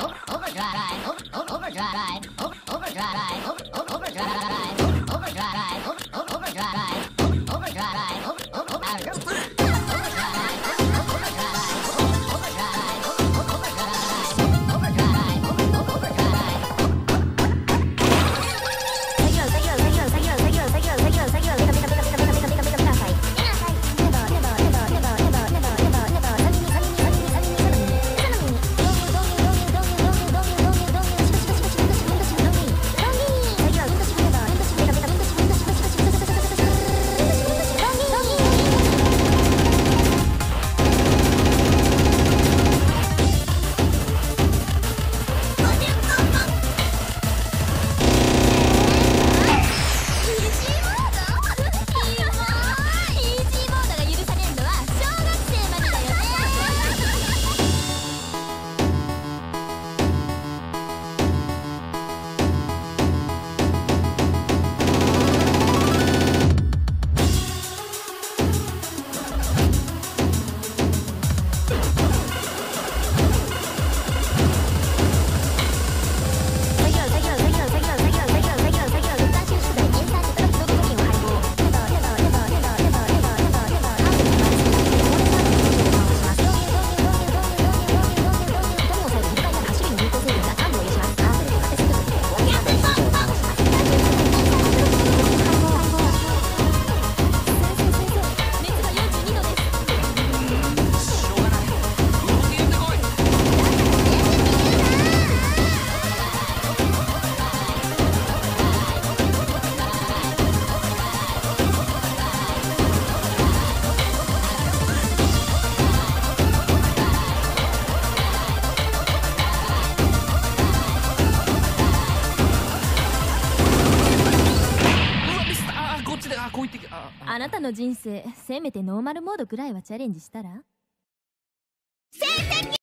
overdrive, overdrive, overdrive, overdrive, overdrive, overdrive. あなたの人生せめてノーマルモードぐらいはチャレンジしたら？